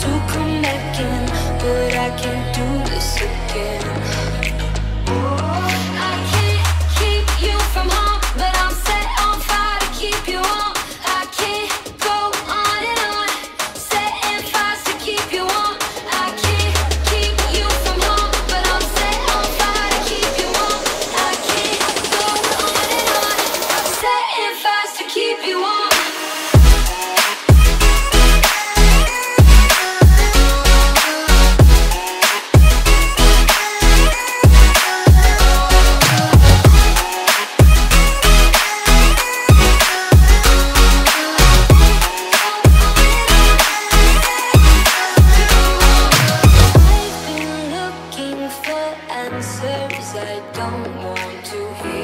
to come back in, but I can't do this again. answers I don't want to hear.